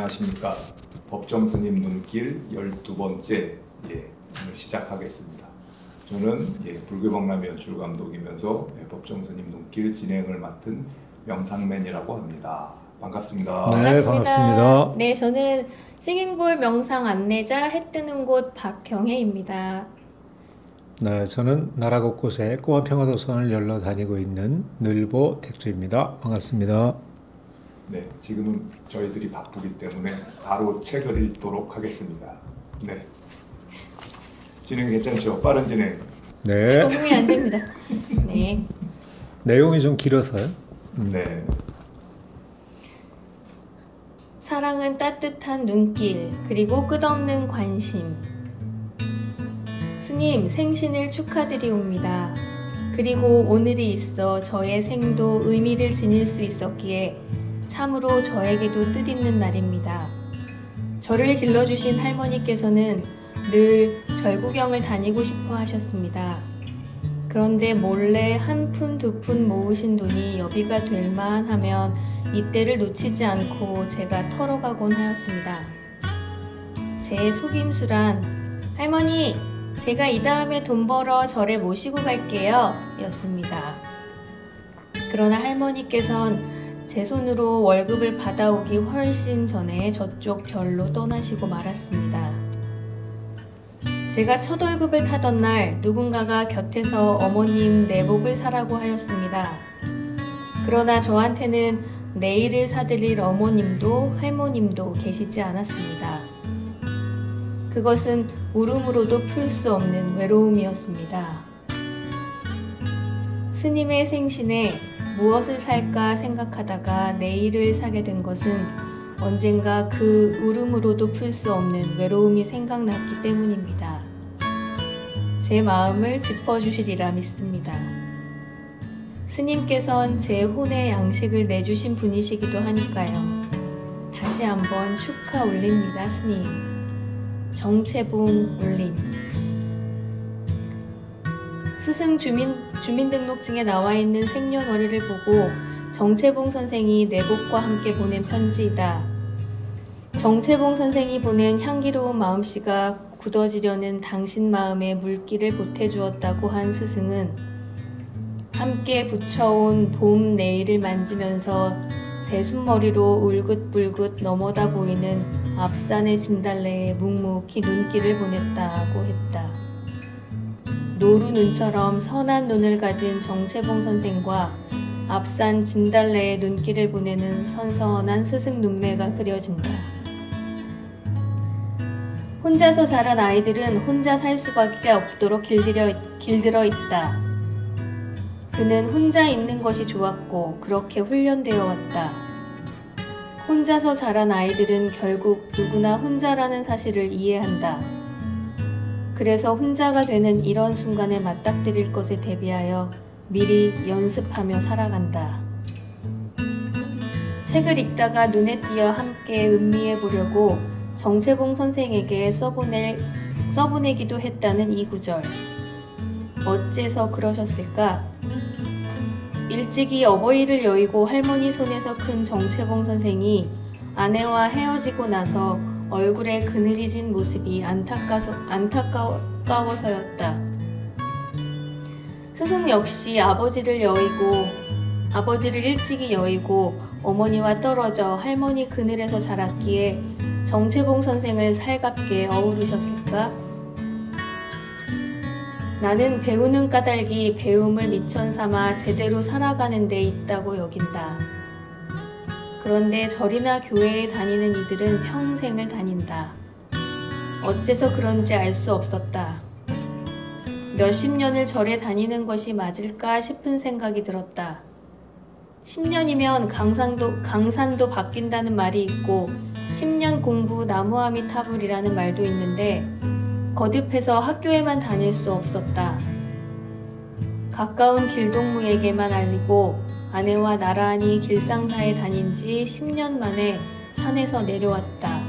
안녕하십니까. 법정 스님 눈길 12번째 예, 오늘 시작하겠습니다. 저는 예, 불교 박람 연출 감독이면서 예, 법정 스님 눈길 진행을 맡은 명상맨이라고 합니다. 반갑습니다. 네, 반갑습니다. 네, 저는 싱잉볼 명상 안내자 해 뜨는 곳 박경혜입니다. 네, 저는 나라 곳곳에 꼬마 평화도선을 열러 다니고 있는 늘보 택주입니다. 반갑습니다. 네, 지금은 저희들이 바쁘기 때문에 바로 책을 읽도록 하겠습니다. 네. 진행 괜찮죠? 빠른 진행. 네, 적응이 안 됩니다. 네. 내용이 좀 길어서요. 음, 네. 사랑은 따뜻한 눈길, 그리고 끝없는 관심. 스님, 생신을 축하드리옵니다. 그리고 오늘이 있어 저의 생도 의미를 지닐 수 있었기에 참으로 저에게도 뜻있는 날입니다. 저를 길러주신 할머니께서는 늘 절구경을 다니고 싶어 하셨습니다. 그런데 몰래 한 푼두푼 모으신 돈이 여비가 될 만하면 이때를 놓치지 않고 제가 털어가곤 하였습니다. 제 속임수란 할머니, 제가 이 다음에 돈 벌어 절에 모시고 갈게요. 였습니다. 그러나 할머니께선 제 손으로 월급을 받아오기 훨씬 전에 저쪽 별로 떠나시고 말았습니다. 제가 첫 월급을 타던 날 누군가가 곁에서 어머님 내복을 사라고 하였습니다. 그러나 저한테는 내일을 사드릴 어머님도 할머님도 계시지 않았습니다. 그것은 울음으로도 풀 수 없는 외로움이었습니다. 스님의 생신에 무엇을 살까 생각하다가 내의를 사게 된 것은 언젠가 그 울음으로도 풀 수 없는 외로움이 생각났기 때문입니다. 제 마음을 짚어주시리라 믿습니다. 스님께선 제 혼의 양식을 내주신 분이시기도 하니까요. 다시 한번 축하 올립니다, 스님. 정체봉 올림. 스승 주민, 주민등록증에 나와 있는 생년월일을 보고 정채봉 선생이 내복과 함께 보낸 편지이다. 정채봉 선생이 보낸 향기로운 마음씨가 굳어지려는 당신 마음에 물기를 보태주었다고 한 스승은 함께 붙여온 봄 내일을 만지면서 대순머리로 울긋불긋 넘어다 보이는 앞산의 진달래에 묵묵히 눈길을 보냈다고 했다. 노루 눈처럼 선한 눈을 가진 정채봉 선생과 앞산 진달래의 눈길을 보내는 선선한 스승 눈매가 그려진다. 혼자서 자란 아이들은 혼자 살 수밖에 없도록 길들여, 길들어 있다. 그는 혼자 있는 것이 좋았고 그렇게 훈련되어 왔다. 혼자서 자란 아이들은 결국 누구나 혼자라는 사실을 이해한다. 그래서 혼자가 되는 이런 순간에 맞닥뜨릴 것에 대비하여 미리 연습하며 살아간다. 책을 읽다가 눈에 띄어 함께 음미해 보려고 정채봉 선생에게 써보낼, 써보내기도 했다는 이 구절. 어째서 그러셨을까? 일찍이 어버이를 여의고 할머니 손에서 큰 정채봉 선생이 아내와 헤어지고 나서 얼굴에 그늘이 진 모습이 안타까서, 안타까워서였다. 스승 역시 아버지를 여의고 아버지를 일찍이 여의고 어머니와 떨어져 할머니 그늘에서 자랐기에 정채봉 선생을 살갑게 어우르셨을까? 나는 배우는 까닭이 배움을 미천 삼아 제대로 살아가는 데 있다고 여긴다. 그런데 절이나 교회에 다니는 이들은 평생을 다닌다. 어째서 그런지 알 수 없었다. 몇십 년을 절에 다니는 것이 맞을까 싶은 생각이 들었다. 10년이면 강산도, 강산도 바뀐다는 말이 있고 10년 공부 나무아미 타불이라는 말도 있는데 거듭해서 학교에만 다닐 수 없었다. 가까운 길동무에게만 알리고 아내와 나란히 길상사에 다닌 지 10년 만에 산에서 내려왔다.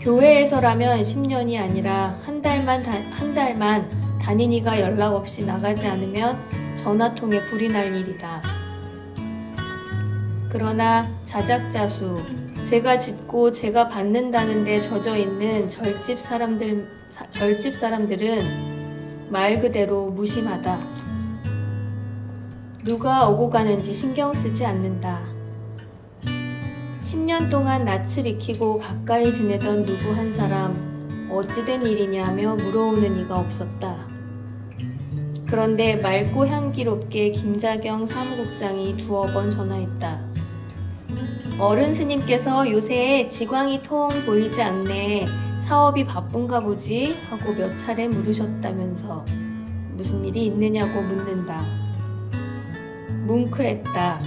교회에서라면 10년이 아니라 한 달만, 다, 한 달만 단인이가 연락 없이 나가지 않으면 전화통에 불이 날 일이다. 그러나 자작자수, 제가 짓고 제가 받는다는데 젖어 있는 절집 사람들 사- 절집 사람들은 말 그대로 무심하다. 누가 오고 가는지 신경 쓰지 않는다. 10년 동안 낯을 익히고 가까이 지내던 누구 한 사람 어찌된 일이냐며 물어오는 이가 없었다. 그런데 맑고 향기롭게 김자경 사무국장이 두어 번 전화했다. 어른 스님께서 요새 지광이 통 보이지 않네. 사업이 바쁜가 보지? 하고 몇 차례 물으셨다면서 무슨 일이 있느냐고 묻는다. 뭉클했다.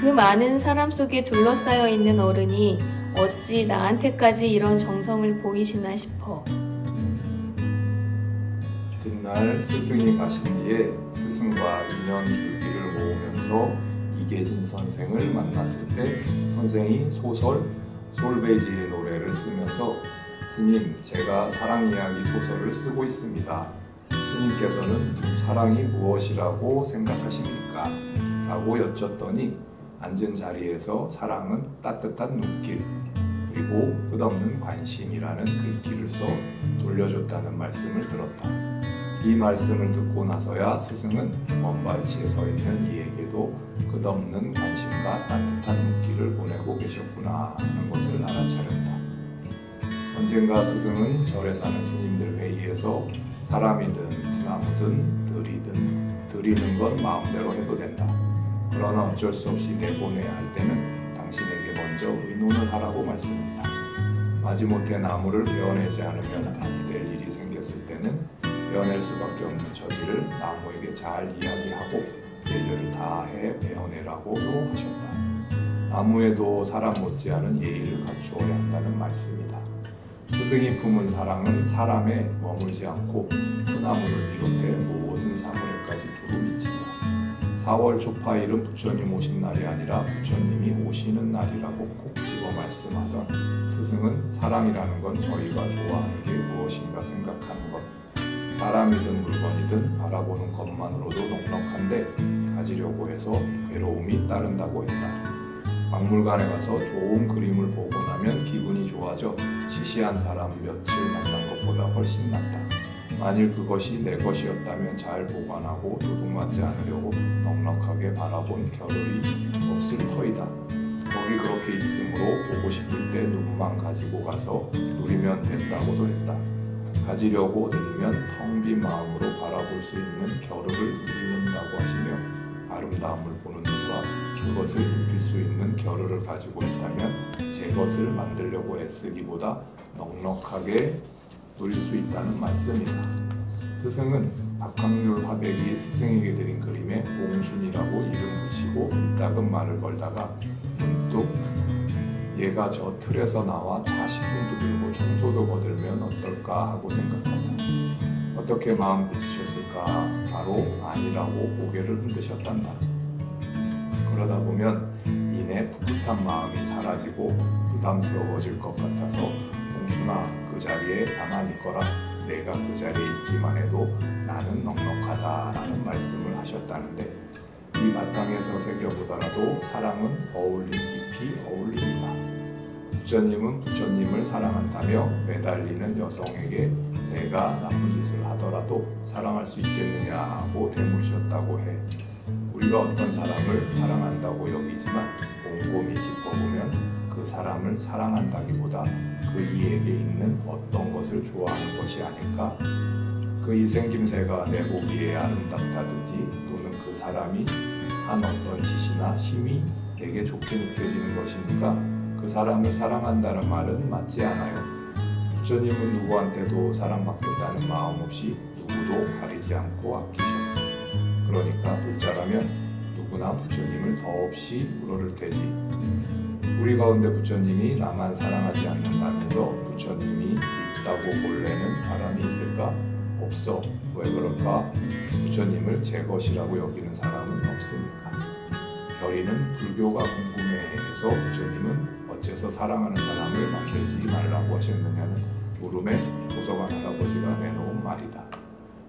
그 많은 사람 속에 둘러싸여 있는 어른이 어찌 나한테까지 이런 정성을 보이시나 싶어. 뒷날 스승이 가신 뒤에 스승과 인연 줄기를 모으면서 이계진 선생을 만났을 때 선생이 소설 솔베이지의 노래를 쓰면서 스님 제가 사랑 이야기 소설을 쓰고 있습니다. 스님께서는 사랑이 무엇이라고 생각하십니까? 라고 여쭸더니 앉은 자리에서 사랑은 따뜻한 눈길 그리고 끝없는 관심이라는 글귀를 써 돌려줬다는 말씀을 들었다. 이 말씀을 듣고 나서야 스승은 먼발치에 서 있는 이에게도 끝없는 관심과 따뜻한 눈길을 보내고 계셨구나 하는 것을 알아차렸다. 언젠가 스승은 절에 사는 스님들 회의에서 사람이든 나무든 들이든 드리는 건 마음대로 해도 된다. 그러나 어쩔 수 없이 내보내야 할 때는 당신에게 먼저 의논을 하라고 말씀했다. 마지못해 나무를 베어내지 않으면 안 될 일이 생겼을 때는 베어낼 수밖에 없는 저지를 나무에게 잘 이야기하고 예절을 다해 베어내라고도 하셨다. 나무에도 사람 못지않은 예의를 갖추어야 한다는 말씀이다. 스승이 품은 사랑은 사람에 머물지 않고 그 나무를 비롯해 모든 사물에까지 두루 미친다. 4월 초파일은 부처님 오신 날이 아니라 부처님이 오시는 날이라고 꼭 집어 말씀하던 스승은 사랑이라는 건 저희가 좋아하는 게 무엇인가 생각하는 것 사람이든 물건이든 바라보는 것만으로도 넉넉한데 가지려고 해서 괴로움이 따른다고 했다. 박물관에 가서 좋은 그림을 보고 나면 기분이 좋아져 시시한 사람 며칠 만난 것보다 훨씬 낫다. 만일 그것이 내 것이었다면 잘 보관하고 도둑맞지 않으려고 넉넉하게 바라본 겨를이 없을 터이다. 거기 그렇게 있으므로 보고 싶을 때 눈만 가지고 가서 누리면 된다고도 했다. 가지려고 들면 텅 빈 마음으로 바라볼 수 있는 겨를을 잃는다고 하시며 아름다움을 보는 그것을 누릴 수 있는 겨를을 가지고 있다면 제 것을 만들려고 애쓰기보다 넉넉하게 누릴 수 있다는 말씀이다. 스승은 박학률 화백이 스승에게 드린 그림에 몽순이라고 이름 붙이고 이따금 말을 걸다가 문득 얘가 저 틀에서 나와 자식도 들고 청소도 거들면 어떨까 하고 생각한다. 어떻게 마음 붙이셨을까? 바로 아니라고 고개를 흔드셨단다. 그러다 보면 이내 풋풋한 마음이 사라지고 부담스러워질 것 같아서 봉순아 그 자리에 가만히 있거라 내가 그 자리에 있기만 해도 나는 넉넉하다라는 말씀을 하셨다는데 이 바탕에서 새겨보더라도 사랑은 어울림 깊이 어울립니다. 부처님은 부처님을 사랑한다며 매달리는 여성에게 내가 나쁜 짓을 하더라도 사랑할 수 있겠느냐고 대물으셨다고 해. 우리가 어떤 사람을 사랑한다고 여기지만 곰곰이 짚어보면 그 사람을 사랑한다기보다 그 이에게 있는 어떤 것을 좋아하는 것이 아닐까? 그 이생김새가 내 보기에 아름답다든지 또는 그 사람이 한 어떤 짓이나 힘이 내게 좋게 느껴지는 것이니까 그 사람을 사랑한다는 말은 맞지 않아요. 부처님은 누구한테도 사랑받겠다는 마음 없이 누구도 가리지 않고 아끼셨어요. 그러니까 불자라면 누구나 부처님을 더없이 우러를 테지. 우리 가운데 부처님이 나만 사랑하지 않는다면서 부처님이 있다고 본래는 사람이 있을까? 없어. 왜 그럴까? 부처님을 제 것이라고 여기는 사람은 없으니까. 별이는 불교가 궁금해해서 부처님은 어째서 사랑하는 사람을 만들지 말라고 하셨느냐는 물음에 도서관 할아버지가 내놓은 말이다.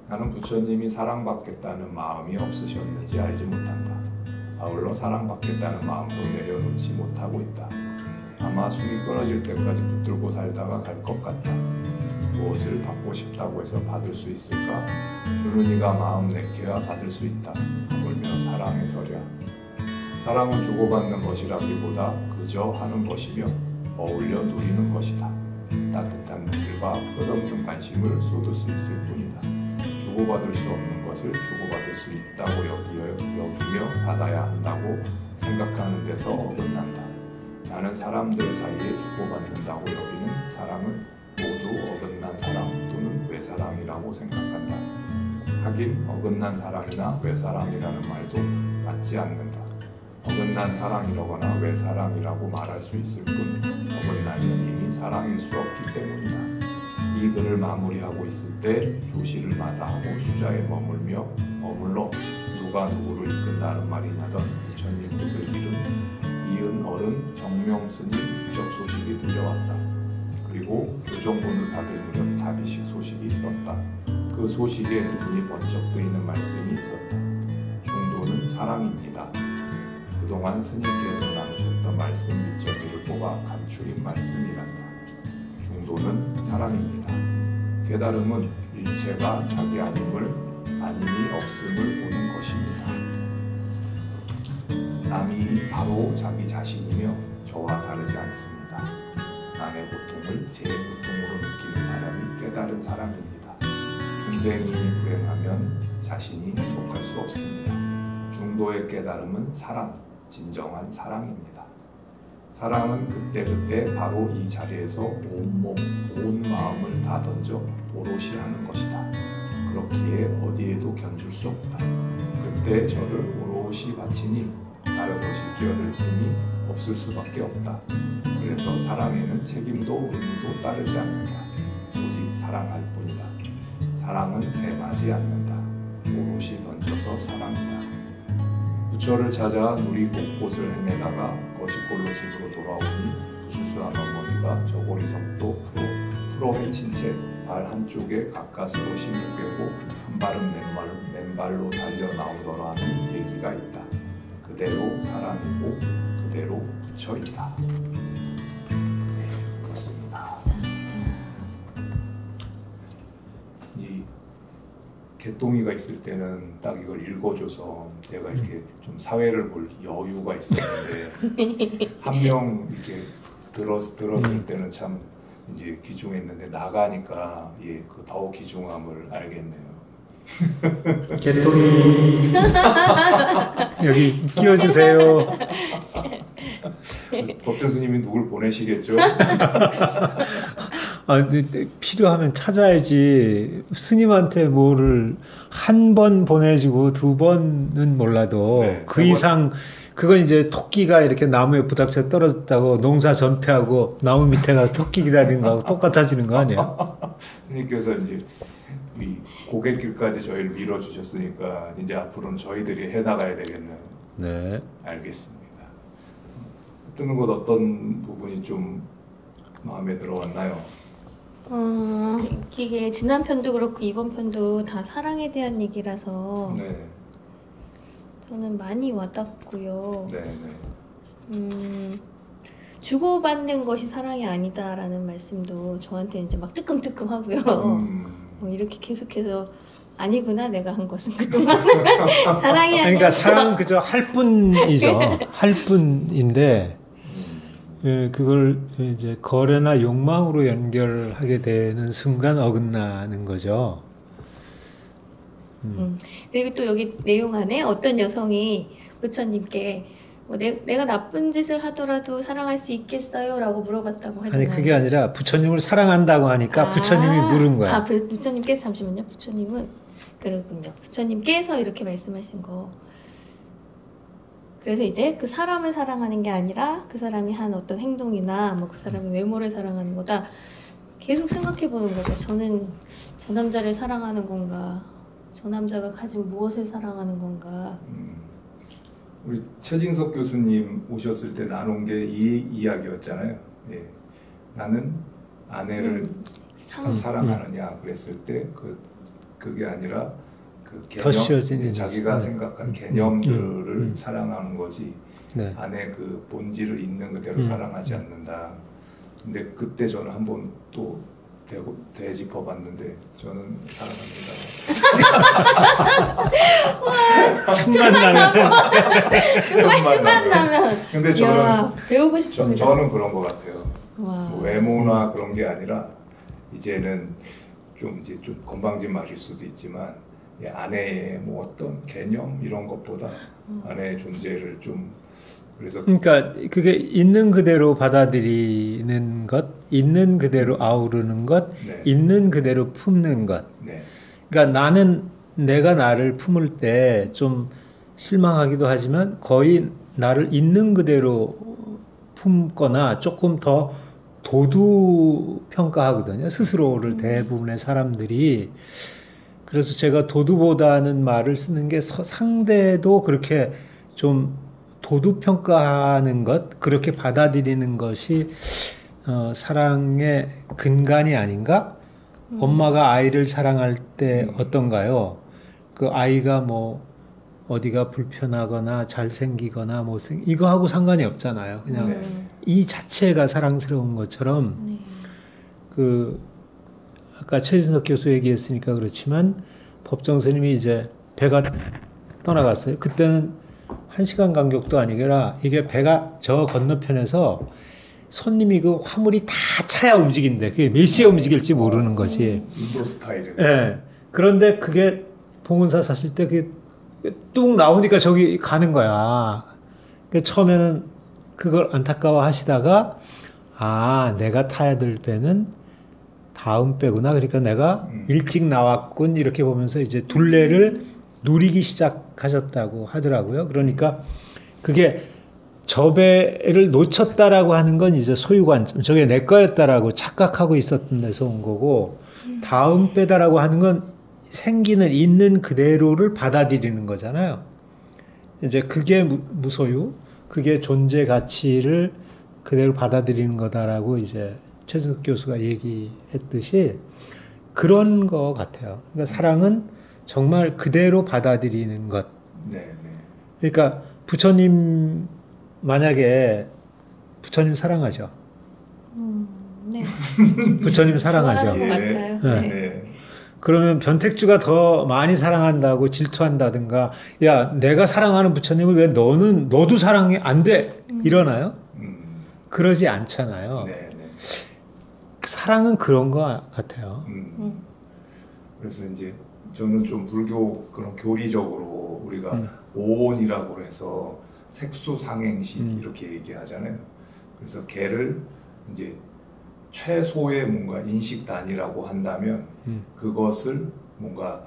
나는 부처님이 사랑받겠다는 마음이 없으셨는지 알지 못한다. 아울러 사랑받겠다는 마음도 내려놓지 못하고 있다. 아마 숨이 끊어질 때까지 붙들고 살다가 갈 것 같다. 무엇을 받고 싶다고 해서 받을 수 있을까? 주는 이가 마음 내켜야 받을 수 있다. 하물며 설이야. 사랑은 주고받는 것이라기보다 그저 하는 것이며 어울려 누리는 것이다. 따뜻한 눈길과 끝없는 관심을 쏟을 수 있을 뿐이다. 주고받을 수 없는 것을 주고받을 수 있다고 여기며, 받아야 한다고 생각하는 데서 어긋난다. 나는 사람들 사이에 주고받는다고 여기는 사랑은 모두 어긋난 사랑 또는 외사랑이라고 생각한다. 하긴 어긋난 사랑이나 외사랑이라는 말도 맞지 않는다. 어긋난 사랑이라거나 외사랑이라고 말할 수 있을 뿐 어긋나면 이미 사랑일 수 없기 때문이다. 이 글을 마무리하고 있을 때 조시를 마다하고 수자에 머물며 머물러 누가 누구를 이끈다는 말이 나던 부처님 뜻을 이룬 이은 어른 정명 스님 적 소식이 들려왔다. 그리고 교정본을 받을 무렵 다비식 소식이 떴다. 그 소식에 눈이 번쩍 뜨이는 말씀이 있었다. 중도는 사랑입니다. 그동안 스님께서 나누셨던 말씀 밑절기를 뽑아 감추인 말씀이란다. 중도는 사랑입니다. 깨달음은 일체가 자기 아님을 아님이 없음을 보는 것입니다. 남이 바로 자기 자신이며 저와 다르지 않습니다. 남의 고통을 제 고통으로 느끼는 사람이 깨달은 사람입니다. 중생이 불행하면 자신이 행복할 수 없습니다. 중도의 깨달음은 사랑, 진정한 사랑입니다. 사랑은 그때그때 바로 이 자리에서 온몸, 온 마음을 다 던져 오롯이 하는 것이다. 그렇기에 어디에도 견줄 수 없다. 그때 저를 오롯이 바치니 다른 것이 끼어들 힘이 없을 수밖에 없다. 그래서 사랑에는 책임도 의무도 따르지 않는다. 오직 사랑할 뿐이다. 사랑은 세마지 않는다. 오롯이 던져서 사랑이다. 부처를 찾아 누리 곳곳을 헤매다가 거짓골로 집으로 돌아오니 수수한 어머니가 저고리 석도 풀어 풀어 헤친 채발 한쪽에 가까스로 힘을 빼고 한 발은 맨발, 맨발로 달려 나오더라는 얘기가 있다. 그대로 사랑이고 그대로 부처이다. 개똥이가 있을 때는 딱 이걸 읽어줘서 제가 이렇게 좀 사회를 볼 여유가 있었는데 한 명 이렇게 들었, 들었을 때는 참 이제 귀중했는데 나가니까 예, 그 더욱 귀중함을 알겠네요. 개똥이 여기 끼워주세요. 법정 스님이 누굴 보내시겠죠? 아, 근데 필요하면 찾아야지. 스님한테 뭐를 한 번 보내주고 두 번은 몰라도 네, 그. 이상 그건 이제 토끼가 이렇게 나무에 부닥쳐 떨어졌다고 농사 전폐하고 나무 밑에 가서 토끼 기다리는 거하고 똑같아지는 거 아니야? 스님께서 이제 이 고갯길까지 저희를 밀어주셨으니까 이제 앞으로는 저희들이 해나가야 되겠네요. 네. 알겠습니다. 뜨는 것 어떤 부분이 좀 마음에 들어왔나요? 어, 이게 지난 편도 그렇고 이번 편도 다 사랑에 대한 얘기라서 네, 저는 많이 와닿고요. 네, 네. 음, 주고받는 것이 사랑이 아니다라는 말씀도 저한테 이제 막 뜨끔뜨끔 하고요. 음, 뭐 이렇게 계속해서 아니구나 내가 한 것은 그동안 사랑이 아니었어. 그러니까 사랑은 그저 할 뿐이죠. 할 뿐인데 예, 그걸 이제 거래나 욕망으로 연결하게 되는 순간 어긋나는 거죠. 음. 음. 그리고 또 여기 내용 안에 어떤 여성이 부처님께 뭐 내, 내가 나쁜 짓을 하더라도 사랑할 수 있겠어요? 라고 물어봤다고 하잖아요. 아니 그게 아니라 부처님을 사랑한다고 하니까 아, 부처님이 물은 거야. 아, 부, 부처님께서 잠시만요. 부처님은 그렇군요. 부처님께서 이렇게 말씀하신 거. 그래서 이제 그 사람을 사랑하는 게 아니라 그 사람이 한 어떤 행동이나 뭐 그 사람의 외모를 사랑하는 거다. 계속 생각해 보는 거죠. 저는 저 남자를 사랑하는 건가? 저 남자가 가진 무엇을 사랑하는 건가? 음. 우리 최진석 교수님 오셨을 때 나눈 게 이 이야기였잖아요. 예. 나는 아내를 음, 상, 사랑하느냐 그랬을 때 그 그게 아니라 그더 개념, 씌워진 네, 이미지. 자기가 음. 생각한 음. 개념들을 음. 음. 사랑하는 거지 네. 안에 그 본질을 있는 그대로 음. 사랑하지 않는다. 근데 그때 저는 한번 또 되고 되짚어 봤는데 저는 사랑합니다. 첫 만 나면 정말 만나면. 춤만나면 근데 저는 이야 배우고 저, 싶습니다. 저 는 그런 것 같아요. 와. 뭐 외모나 그런 게 아니라 이제는 좀 이제 좀 건방진 말일 수도 있지만 이 아내의 뭐 어떤 개념 이런 것보다 음. 아내의 존재를 좀 그래서 그러니까 그게 있는 그대로 받아들이는 것, 있는 그대로 아우르는 것, 네, 있는 그대로 품는 것. 네, 그러니까 나는 내가 나를 품을 때 좀 실망하기도 하지만 거의 나를 있는 그대로 품거나 조금 더 도두 평가하거든요. 스스로를 대부분의 사람들이. 그래서 제가 도두보다는 말을 쓰는 게 서- 상대도 그렇게 좀 도두 평가하는 것, 그렇게 받아들이는 것이 어, 사랑의 근간이 아닌가? 음. 엄마가 아이를 사랑할 때 음. 어떤가요? 그 아이가 뭐 어디가 불편하거나 잘생기거나 못생 이거 하고 상관이 없잖아요. 그냥 네. 음. 이 자체가 사랑스러운 것처럼 네. 그 아까 최진석 교수 얘기했으니까 그렇지만 법정 스님이 이제 배가 떠나갔어요. 그때는 한 시간 간격도 아니라 이게 배가 저 건너편에서 손님이 그 화물이 다 차야 움직인대. 그게 몇 시에 움직일지 모르는 거지. 인도 스타일은 예. 그런데 그게 봉은사 사실 때 그게 뚝 나오니까 저기 가는 거야. 그 처음에는 그걸 안타까워 하시다가 아, 내가 타야 될 배는 다음 배구나. 그러니까 내가 음. 일찍 나왔군. 이렇게 보면서 이제 둘레를 누리기 시작하셨다고 하더라고요. 그러니까 그게 저 배를 놓쳤다라고 하는 건 이제 소유관점, 저게 내 거였다라고 착각하고 있었던 데서 온 거고, 다음 배다라고 하는 건 생기는 있는 그대로를 받아들이는 거잖아요. 이제 그게 무- 무소유, 그게 존재 가치를 그대로 받아들이는 거다라고 이제 최승석 교수가 얘기했듯이 그런 거 같아요. 그러니까 사랑은 정말 그대로 받아들이는 것. 네, 네. 그러니까 부처님 만약에 부처님 사랑하죠. 음, 네. 부처님 사랑하죠. 예. 네. 네. 네. 그러면 변택주가 더 많이 사랑한다고 질투한다든가, 야, 내가 사랑하는 부처님을 왜 너는, 너도 사랑이 안 돼? 음. 이러나요? 음, 그러지 않잖아요. 네, 네. 사랑은 그런 것 같아요. 음. 음. 그래서 이제 저는 좀 불교 그런 교리적으로 우리가 음. 오온이라고 해서 색수상행식 음. 이렇게 얘기하잖아요. 그래서 개를 이제 최소의 뭔가 인식 단위라고 한다면 음. 그것을 뭔가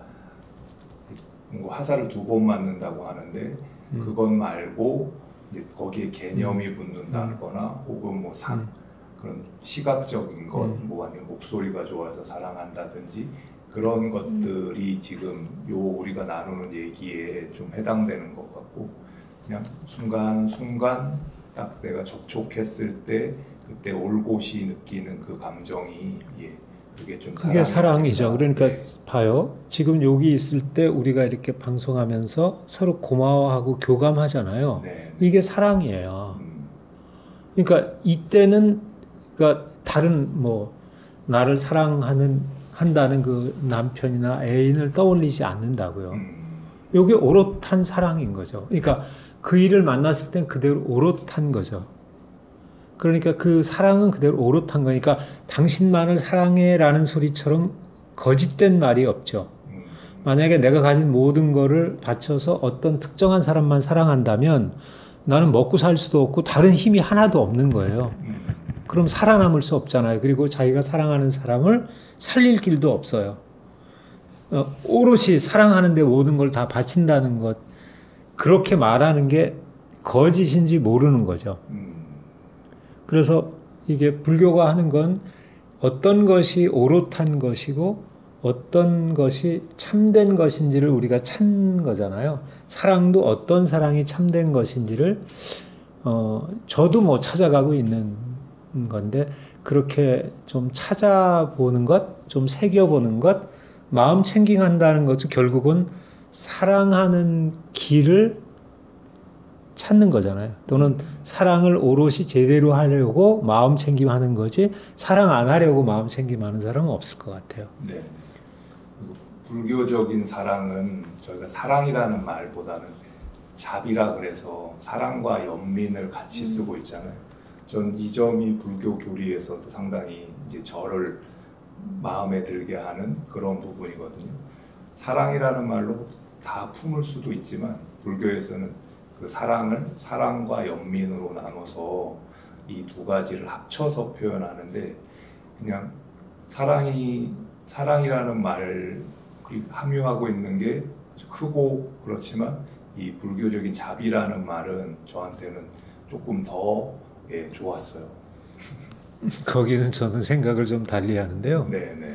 뭔가 화살을 두 번 맞는다고 하는데 음. 그것 말고 이제 거기에 개념이 붙는다거나 혹은 뭐 상, 음. 그런 시각적인 것, 음. 뭐 아니면 목소리가 좋아서 사랑한다든지 그런 것들이 지금 요 우리가 나누는 얘기에 좀 해당되는 것 같고 그냥 순간 순간 딱 내가 접촉했을 때 그때 올곧이 느끼는 그 감정이 예 그게 좀 그게 사랑이죠. 그러니까 봐요. 지금 여기 있을 때 우리가 이렇게 방송하면서 서로 고마워하고 교감하잖아요. 네. 이게 사랑이에요. 음, 그러니까 이때는 그러니까 다른 뭐 나를 사랑하는 한다는 그 남편이나 애인을 떠올리지 않는다고요. 음, 이게 오롯한 사랑인 거죠. 그러니까 그 일을 만났을 땐 그대로 오롯한 거죠. 그러니까 그 사랑은 그대로 오롯한 거니까 당신만을 사랑해라는 소리처럼 거짓된 말이 없죠. 음, 만약에 내가 가진 모든 거를 바쳐서 어떤 특정한 사람만 사랑한다면 나는 먹고 살 수도 없고 다른 힘이 하나도 없는 거예요. 음, 그럼 살아남을 수 없잖아요. 그리고 자기가 사랑하는 사람을 살릴 길도 없어요. 어, 오롯이 사랑하는데 모든 걸 다 바친다는 것, 그렇게 말하는 게 거짓인지 모르는 거죠. 음, 그래서 이게 불교가 하는 건 어떤 것이 오롯한 것이고 어떤 것이 참된 것인지를 우리가 찾는 거잖아요. 사랑도 어떤 사랑이 참된 것인지를 어 저도 뭐 찾아가고 있는 건데 그렇게 좀 찾아보는 것, 좀 새겨보는 것, 마음 챙김한다는 것도 결국은 사랑하는 길을 찾는 거잖아요. 또는 사랑을 오롯이 제대로 하려고 마음 챙김하는 거지 사랑 안 하려고 마음 챙김하는 사람은 없을 것 같아요. 네. 불교적인 사랑은 저희가 사랑이라는 말보다는 잡이라 그래서 사랑과 연민을 같이 쓰고 있잖아요. 전 이 점이 불교 교리에서도 상당히 이제 저를 마음에 들게 하는 그런 부분이거든요. 사랑이라는 말로 다 품을 수도 있지만 불교에서는 그 사랑을 사랑과 연민으로 나눠서 이 두 가지를 합쳐서 표현하는데 그냥 사랑이 사랑이라는 말이 함유하고 있는 게 아주 크고 그렇지만 이 불교적인 자비라는 말은 저한테는 조금 더 예, 좋았어요. 거기는 저는 생각을 좀 달리 하는데요. 네, 네.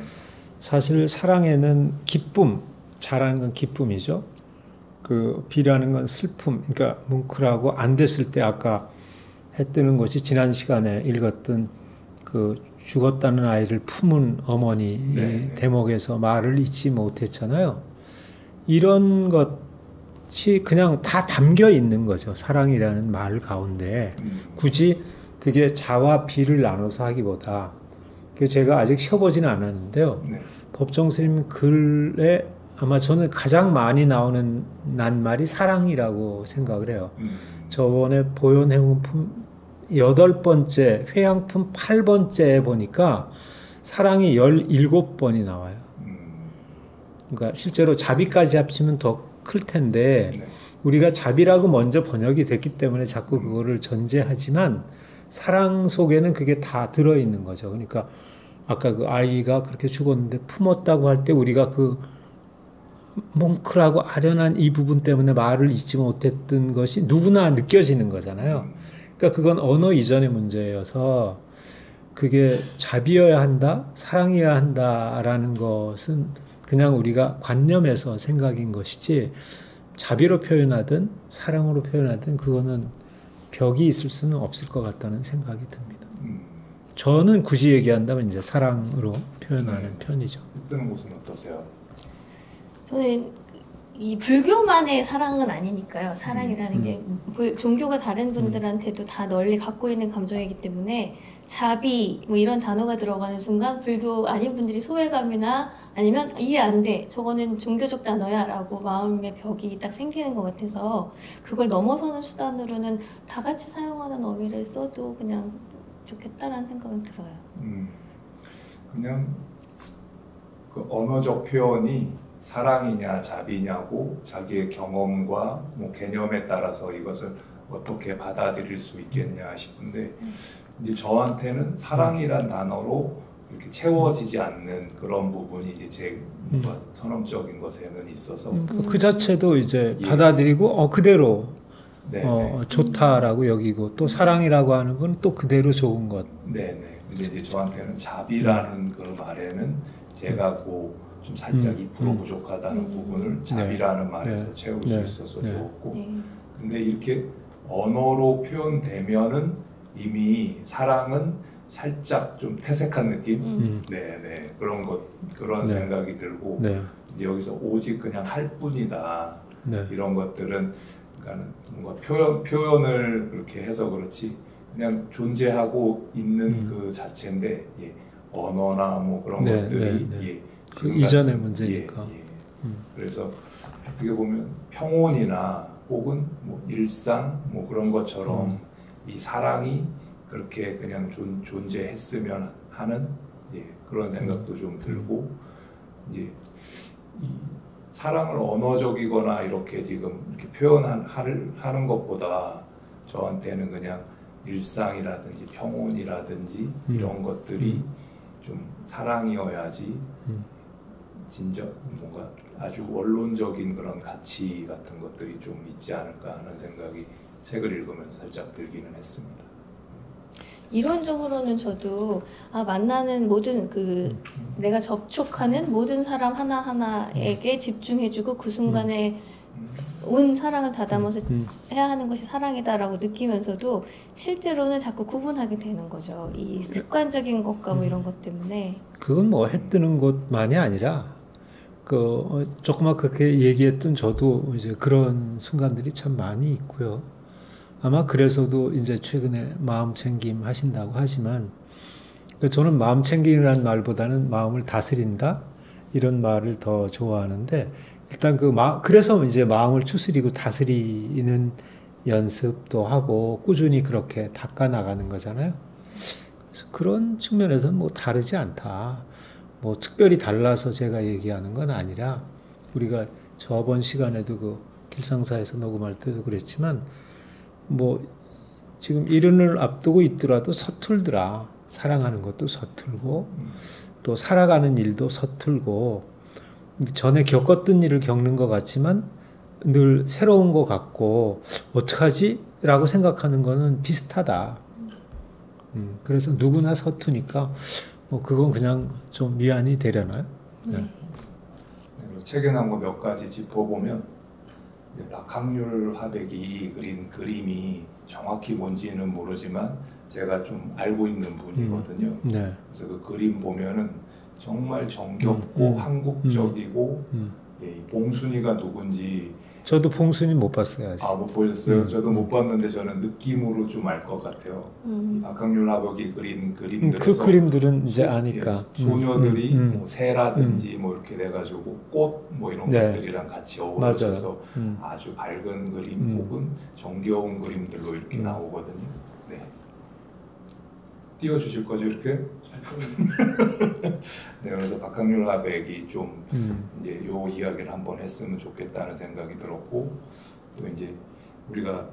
사실 사랑에는 기쁨, 잘하는 건 기쁨이죠. 그 비라는 건 슬픔, 그러니까 뭉클하고 안 됐을 때 아까 해 뜨는 것이 지난 시간에 읽었던 그 죽었다는 아이를 품은 어머니 네. 대목에서 말을 잊지 못했잖아요. 이런 것 이 그냥 다 담겨 있는 거죠. 사랑이라는 말 가운데. 음, 굳이 그게 자와 비를 나눠서 하기보다 그 제가 아직 쉬어보지는 않았는데요. 네. 법정 스님 글에 아마 저는 가장 많이 나오는 낱말이 사랑이라고 생각을 해요. 음, 저번에 보현행운품 여덟 번째 회양품 팔 번째에 보니까 사랑이 열일곱 번이 나와요. 음, 그러니까 실제로 자비까지 합치면 더 클 텐데 네. 우리가 자비라고 먼저 번역이 됐기 때문에 자꾸 그거를 전제하지만 사랑 속에는 그게 다 들어 있는 거죠. 그러니까 아까 그 아이가 그렇게 죽었는데 품었다고 할 때 우리가 그 뭉클하고 아련한 이 부분 때문에 말을 잊지 못했던 것이 누구나 느껴지는 거잖아요. 음, 그러니까 그건 언어 이전의 문제여서 그게 자비여야 한다, 사랑이어야 한다라는 것은 그냥 우리가 관념에서 생각인 것이지 자비로 표현하든 사랑으로 표현하든 그거는 벽이 있을 수는 없을 것 같다는 생각이 듭니다. 음. 저는 굳이 얘기한다면 이제 사랑으로 표현하는 네. 편이죠. 뜨는 곳은 어떠세요? 저는 이 불교만의 사랑은 아니니까요. 사랑이라는 음. 게그 종교가 다른 분들한테도 다 널리 갖고 있는 감정이기 때문에 자비 뭐 이런 단어가 들어가는 순간 불교 아닌 분들이 소외감이나 아니면 이해 안 돼. 저거는 종교적 단어야라고 마음의 벽이 딱 생기는 것 같아서 그걸 넘어서는 수단으로는 다 같이 사용하는 어휘를 써도 그냥 좋겠다라는 생각은 들어요. 음, 그냥 그 언어적 표현이 사랑이냐 자비냐고 자기의 경험과 뭐 개념에 따라서 이것을 어떻게 받아들일 수 있겠냐 싶은데 이제 저한테는 사랑이란 단어로 이렇게 채워지지 않는 그런 부분이 이제 제 뭔가 선언적인 것에는 있어서 음, 그 자체도 이제 예. 받아들이고 어 그대로 네, 어, 좋다라고 여기고 또 사랑이라고 하는 건 또 그대로 좋은 것. 네, 네. 근데 이제 저한테는 자비라는 그 말에는 제가 그 좀 살짝 음, 2% 음. 부족하다는 음. 부분을 자비라는 말에서 네. 채울 네. 수 있어서 네. 좋았고 네. 근데 이렇게 언어로 표현되면은 이미 사랑은 살짝 좀 태색한 느낌 음. 음. 네, 네. 그런 것 그런 네. 생각이 들고 네, 이제 여기서 오직 그냥 할 뿐이다 네, 이런 것들은 그러니까 뭔가 표현 표현을 그렇게 해서 그렇지 그냥 존재하고 있는 음. 그 자체인데 예, 언어나 뭐 그런 네, 것들이 네, 네. 예, 그 이전의 문제니까. 예, 예. 음. 그래서 어떻게 보면 평온이나 혹은 뭐 일상 뭐 그런 것처럼 음. 이 사랑이 그렇게 그냥 존, 존재했으면 하는 예, 그런 생각도 좀 들고 이제 이 사랑을 언어적이거나 이렇게 지금 이렇게 표현하는 것보다 저한테는 그냥 일상이라든지 평온이라든지 음. 이런 것들이 좀 사랑이어야지 음. 진정 뭔가 아주 원론적인 그런 가치 같은 것들이 좀 있지 않을까 하는 생각이 책을 읽으면서 살짝 들기는 했습니다. 이론적으로는 저도 아 만나는 모든 그 음. 내가 접촉하는 모든 사람 하나 하나에게 집중해주고 그 순간에 온 사랑을 다담아서 음, 해야 하는 것이 사랑이다라고 느끼면서도 실제로는 자꾸 구분하게 되는 거죠. 이 습관적인 것과 뭐 음. 이런 것 때문에 그건 뭐 해 뜨는 곳만이 아니라 그 어, 조그마 그렇게 얘기했던 저도 이제 그런 순간들이 참 많이 있고요. 아마 그래서도 이제 최근에 마음 챙김 하신다고 하지만 그 저는 마음 챙김이라는 말보다는 마음을 다스린다 이런 말을 더 좋아하는데 일단 그 마, 그래서 이제 마음을 추스리고 다스리는 연습도 하고 꾸준히 그렇게 닦아 나가는 거잖아요. 그래서 그런 측면에서는 뭐 다르지 않다. 뭐 특별히 달라서 제가 얘기하는 건 아니라 우리가 저번 시간에도 그 길상사에서 녹음할 때도 그랬지만 뭐 지금 이른을 앞두고 있더라도 서툴더라. 사랑하는 것도 서툴고 또 살아가는 일도 서툴고 전에 겪었던 일을 겪는 것 같지만 늘 새로운 것 같고 어떡하지? 라고 생각하는 거는 비슷하다. 음, 그래서 누구나 서투니까 뭐 그건 그냥 좀 미안이 되려나요? 네. 네. 네, 책에 나온 거 몇 가지 짚어보면 박학률 화백이 그린 그림이 정확히 뭔지는 모르지만 제가 좀 알고 있는 분이거든요. 네. 그래서 그 그림 보면은 정말 정겹고 음, 음, 한국적이고 음. 예, 이 봉순이가 누군지 저도 봉순이 못 봤어요 아직. 아 못 보셨어요? 음, 저도 음. 못 봤는데 저는 느낌으로 좀 알 것 같아요. 이 음. 박학률 화백이 그린 음, 그림들에서 그 그림들은 이제 소- 아니까. 예, 소녀들이 음, 음, 뭐 새라든지 뭐 이렇게 돼가지고 꽃 뭐 이런 네. 것들이랑 같이 어우러져서 음. 아주 밝은 그림 음. 혹은 정겨운 그림들로 이렇게 음. 나오거든요. 네. 띄워주실 거죠 이렇게? 네, 그래서 박학률 화백이 좀 음. 이제 요 이야기를 한번 했으면 좋겠다는 생각이 들었고 또 이제 우리가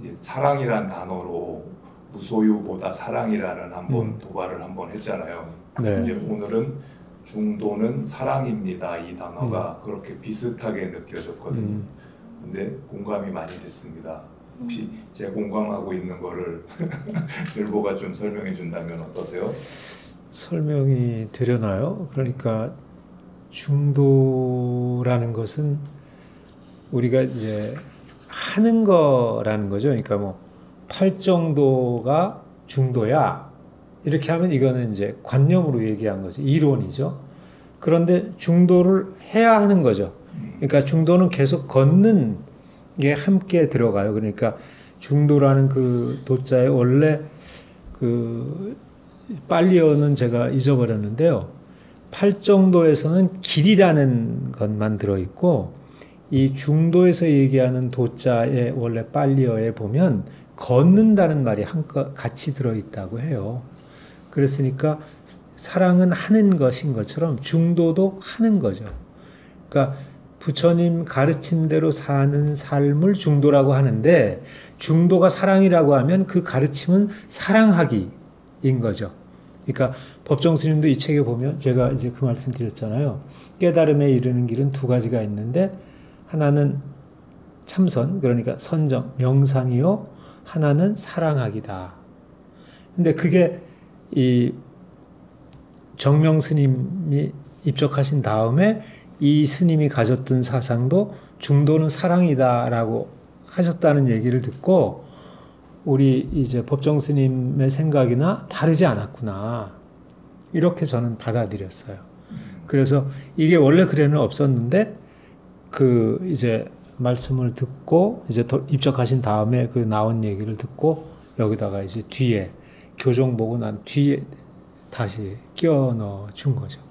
이제 사랑이란 단어로 무소유보다 사랑이라는 한번 음. 도발을 한번 했잖아요. 네. 이제 오늘은 중도는 사랑입니다. 이 단어가 그렇게 비슷하게 느껴졌거든요. 음. 근데 공감이 많이 됐습니다. 혹시 제 공감하고 있는 거를 늘보가 좀 설명해 준다면 어떠세요? 설명이 되려나요? 그러니까 중도라는 것은 우리가 이제 하는 거라는 거죠. 그러니까 뭐 팔 정도가 중도야. 이렇게 하면 이거는 이제 관념으로 얘기한 거죠. 이론이죠. 그런데 중도를 해야 하는 거죠. 음, 그러니까 중도는 계속 걷는 게 함께 들어가요. 그러니까 중도라는 그 도자에 원래 그 빨리어는 제가 잊어버렸는데요. 팔정도에서는 길이라는 것만 들어있고 이 중도에서 얘기하는 도자에 원래 빨리어에 보면 걷는다는 말이 한껏 같이 들어있다고 해요. 그랬으니까 사랑은 하는 것인 것처럼 중도도 하는 거죠. 그러니까 부처님 가르친 대로 사는 삶을 중도라고 하는데 중도가 사랑이라고 하면 그 가르침은 사랑하기인 거죠. 그러니까 법정 스님도 이 책에 보면 제가 이제 그 말씀 드렸잖아요. 깨달음에 이르는 길은 두 가지가 있는데 하나는 참선 그러니까 선정 명상이요 하나는 사랑하기다. 근데 그게 이 정명 스님이 입적하신 다음에 이 스님이 가졌던 사상도 중도는 사랑이다라고 하셨다는 얘기를 듣고 우리 이제 법정 스님의 생각이나 다르지 않았구나. 이렇게 저는 받아들였어요. 그래서 이게 원래 글에는 없었는데 그 이제 말씀을 듣고 이제 도- 입적하신 다음에 그 나온 얘기를 듣고 여기다가 이제 뒤에 교정 보고 난 뒤에 다시 끼워 넣어 준 거죠.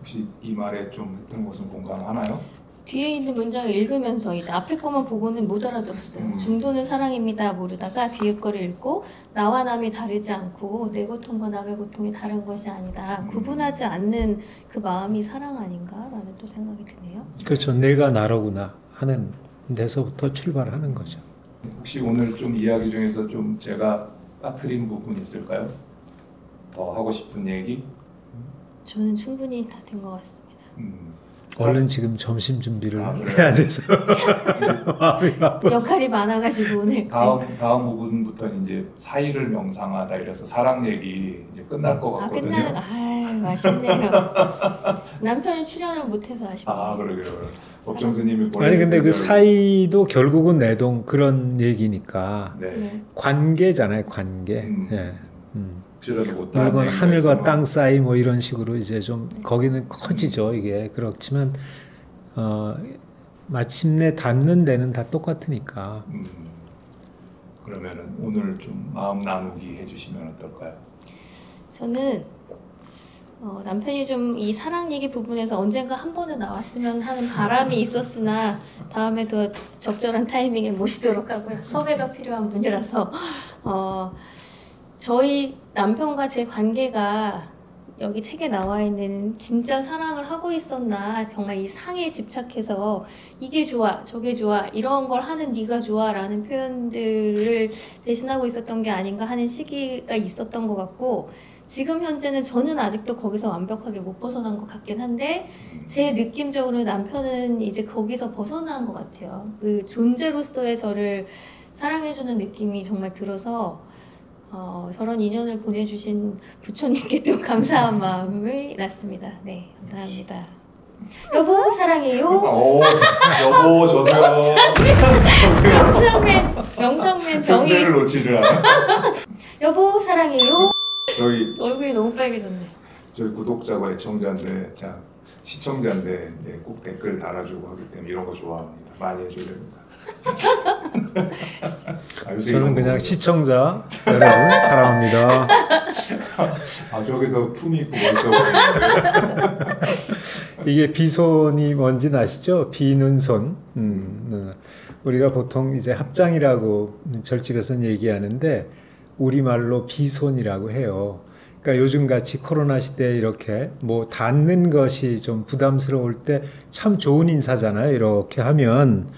음. 혹시 이 말에 좀 했던 것은 공감하나요? 뒤에 있는 문장을 읽으면서 이제 앞에 거만 보고는 못 알아들었어요. 음. 중도는 사랑입니다 모르다가 뒤에 거를 읽고 나와 남이 다르지 않고 내 고통과 남의 고통이 다른 것이 아니다. 음. 구분하지 않는 그 마음이 사랑 아닌가라는 또 생각이 드네요. 그렇죠. 내가 나로구나 하는 데서부터 출발하는 거죠. 혹시 오늘 좀 이야기 중에서 좀 제가 빠뜨린 부분 있을까요? 더 하고 싶은 얘기? 저는 충분히 다 된 것 같습니다. 음. 얼른 지금 점심 준비를 아, 그래요? 해야 돼서 마음이 바빠. 역할이 많아가지고 오늘 다음 다음 부분부터는 이제 사이를 명상하다 이래서 사랑 얘기 이제 끝날 것 아 같거든요. 끝나는 아 아쉽네요. 남편이 출연을 못해서 아쉽네요. 아 그러게요. 법정 스님이 아니 근데 그 사이도 결국은 내동 그런 얘기니까 네. 네. 관계잖아요. 관계. 음. 예. 음. 못하는 물건 얘기가 하늘과 땅 사이 뭐 이런 식으로 이제 좀 거기는 커지죠 이게 그렇지만 어 마침내 닿는 데는 다 똑같으니까 음, 그러면은 오늘 좀 마음 나누기 해주시면 어떨까요? 저는 어, 남편이 좀 이 사랑 얘기 부분에서 언젠가 한 번은 나왔으면 하는 바람이 있었으나 다음에 더 적절한 타이밍에 모시도록 하고요. 섭외가 필요한 분이라서 어, 저희 남편과 제 관계가 여기 책에 나와 있는 진짜 사랑을 하고 있었나 정말 이 상에 집착해서 이게 좋아 저게 좋아 이런 걸 하는 네가 좋아 라는 표현들을 대신하고 있었던 게 아닌가 하는 시기가 있었던 것 같고 지금 현재는 저는 아직도 거기서 완벽하게 못 벗어난 것 같긴 한데 제 느낌적으로 남편은 이제 거기서 벗어난 것 같아요. 그 존재로서의 저를 사랑해주는 느낌이 정말 들어서 어, 저런 인연을 보내주신 부처님께도 감사한 마음을 났습니다. 네, 감사합니다. 여보 사랑해요. 오, 여보 저도요. 명상맨 명상맨 병이 평생을 놓지를 않아. 여보 사랑해요. 저희 얼굴이 너무 빨개졌네. 저희 구독자와 애청자인데, 자 시청자인데 예, 꼭 댓글 달아주고 하기 때문에 이런 거 좋아합니다. 많이 해줘야 됩니다. 아, 저는 그냥 거- 시청자 여러분 사랑합니다. 아더 품이 있고 멋있어. 이게 비손이 뭔지 아시죠? 비는 손. 음, 음. 우리가 보통 이제 합장이라고 절집에서는 얘기하는데 우리말로 비손이라고 해요. 그러니까 요즘 같이 코로나 시대에 이렇게 뭐 닿는 것이 좀 부담스러울 때 참 좋은 인사잖아요. 이렇게 하면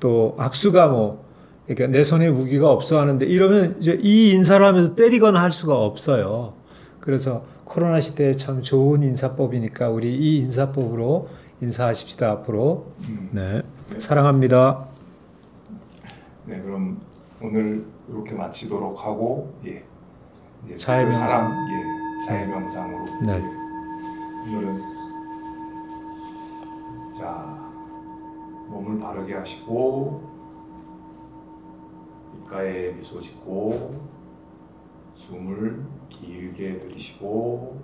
또 악수가 뭐 그러니까 내 손에 무기가 없어 하는데 이러면 이제 이 인사를 하면서 때리거나 할 수가 없어요. 그래서 코로나 시대에 참 좋은 인사법이니까 우리 이 인사법으로 인사하십시다 앞으로. 음. 네. 사랑합니다. 네, 그럼 오늘 이렇게 마치도록 하고 예. 이제 자해 그 명상. 사랑 예. 자해 명상으로 네. 예. 오늘은 자 몸을 바르게 하시고 입가에 미소 짓고 숨을 길게 들이시고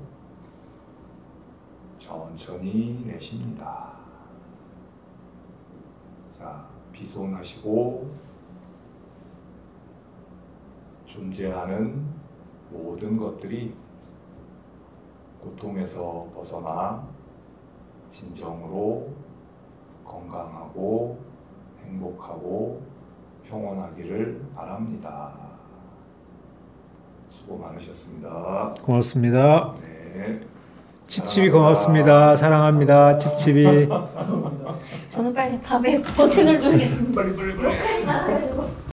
천천히 내쉽니다. 자, 비손하시고 존재하는 모든 것들이 고통에서 벗어나 진정으로 건강하고 행복하고 평온하기를 바랍니다. 수고 많으셨습니다. 고맙습니다. 네. 칩칩이 고맙습니다. 사랑합니다. 칩칩이. 저는 빨리 밥에 버튼을 누르겠습니다. 빨리 빨리 빨리.